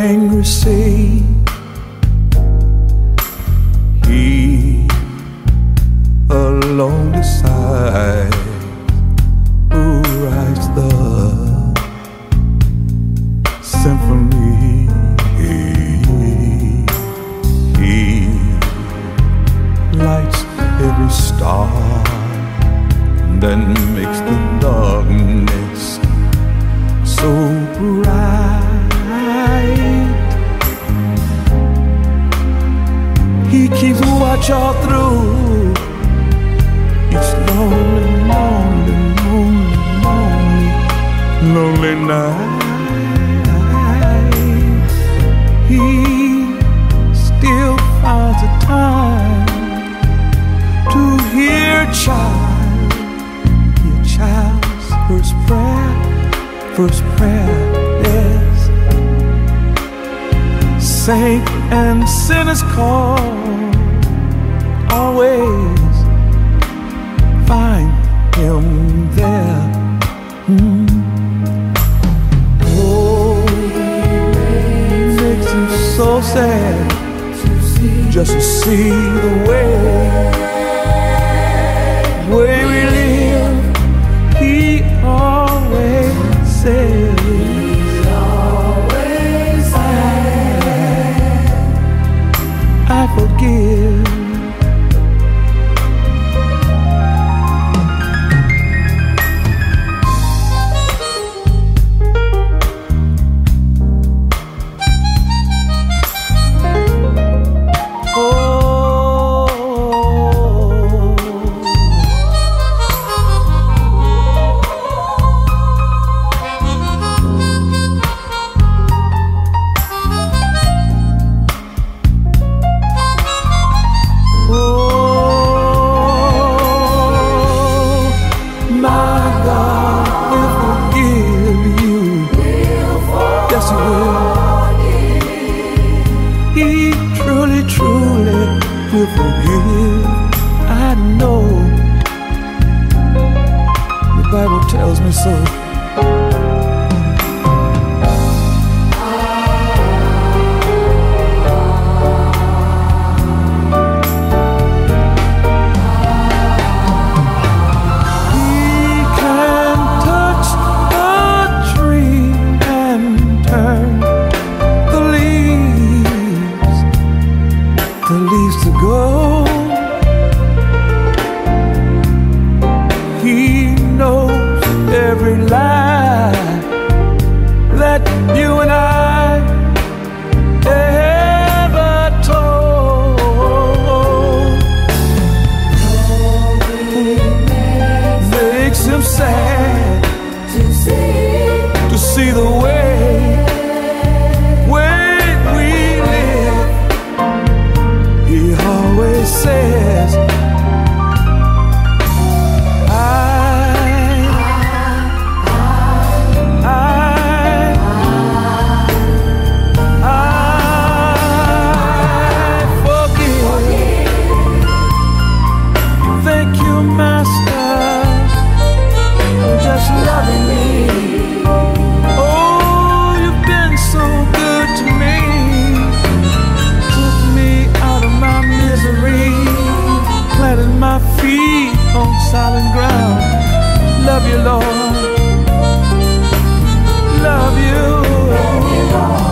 angry sea. He alone decides who writes the symphony. He lights every star, then. Keeps watch all through each lonely, lonely, lonely, lonely, lonely night. He still finds the time to hear a child, a child's first prayer, first prayer. Saint and sinners call, always find him there. Mm. Oh, makes him so sad just to see the way, way Truly, truly will forgive. I know. The Bible tells me so. Makes him sad to see the way my feet on solid ground. Love you, Lord. Love you. Love you Lord.